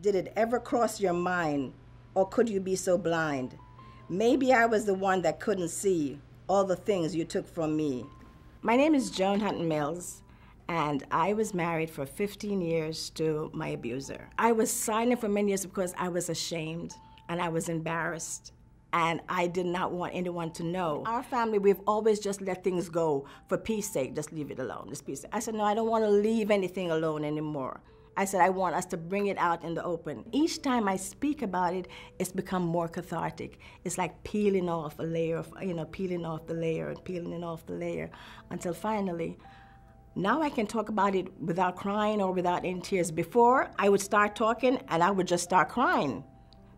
Did it ever cross your mind, or could you be so blind? Maybe I was the one that couldn't see all the things you took from me. My name is Joan Hutton Mills, and I was married for 15 years to my abuser. I was silent for many years because I was ashamed and I was embarrassed and I did not want anyone to know. Our family, we've always just let things go for peace sake, just leave it alone, just peace. I said, no, I don't want to leave anything alone anymore. I said, I want us to bring it out in the open. Each time I speak about it, it's become more cathartic. It's like peeling off a layer of, you know, peeling off the layer and peeling it off the layer until finally, now I can talk about it without crying or without any tears. Before, I would start talking and I would just start crying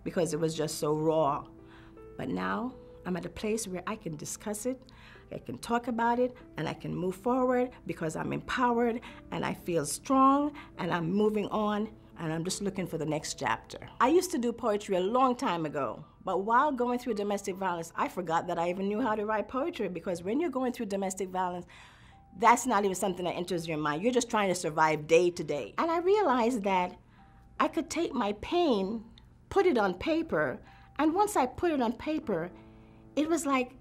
because it was just so raw. But now I'm at a place where I can discuss it, I can talk about it, and I can move forward because I'm empowered and I feel strong and I'm moving on and I'm just looking for the next chapter. I used to do poetry a long time ago, but while going through domestic violence, I forgot that I even knew how to write poetry because when you're going through domestic violence, that's not even something that enters your mind. You're just trying to survive day to day. And I realized that I could take my pain, put it on paper, and once I put it on paper, it was like,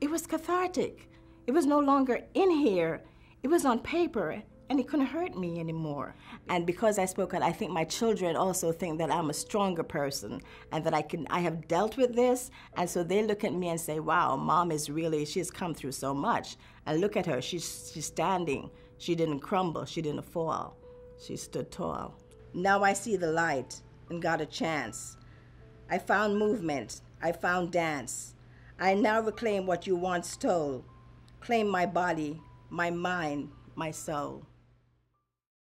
it was cathartic. It was no longer in here, it was on paper, and it couldn't hurt me anymore. And because I spoke out, I think my children also think that I'm a stronger person and that I can I have dealt with this. And so they look at me and say, wow, mom is really, she's come through so much. And look at her, she's, she's standing. She didn't crumble, she didn't fall. She stood tall. Now I see the light and got a chance. I found movement. I found dance. I now reclaim what you once stole. Claim my body, my mind, my soul.